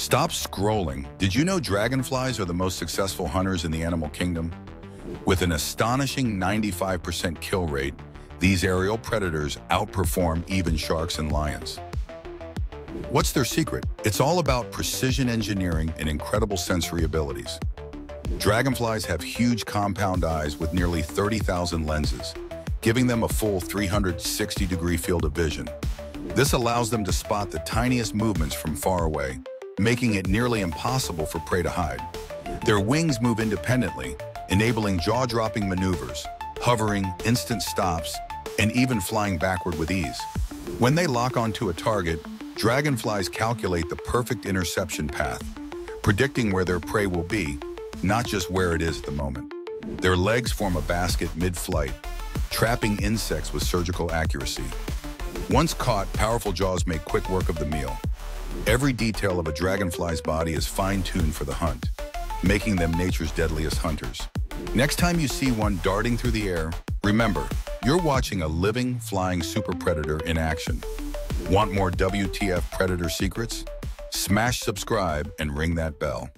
Stop scrolling. Did you know dragonflies are the most successful hunters in the animal kingdom? With an astonishing 95% kill rate, these aerial predators outperform even sharks and lions. What's their secret? It's all about precision engineering and incredible sensory abilities. Dragonflies have huge compound eyes with nearly 30,000 lenses, giving them a full 360-degree field of vision. This allows them to spot the tiniest movements from far away, making it nearly impossible for prey to hide. Their wings move independently, enabling jaw-dropping maneuvers, hovering, instant stops, and even flying backward with ease. When they lock onto a target, dragonflies calculate the perfect interception path, predicting where their prey will be, not just where it is at the moment. Their legs form a basket mid-flight, trapping insects with surgical accuracy. Once caught, powerful jaws make quick work of the meal. Every detail of a dragonfly's body is fine-tuned for the hunt, making them nature's deadliest hunters. Next time you see one darting through the air, remember, you're watching a living, flying super predator in action. Want more WTF Predator secrets? Smash subscribe and ring that bell.